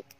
う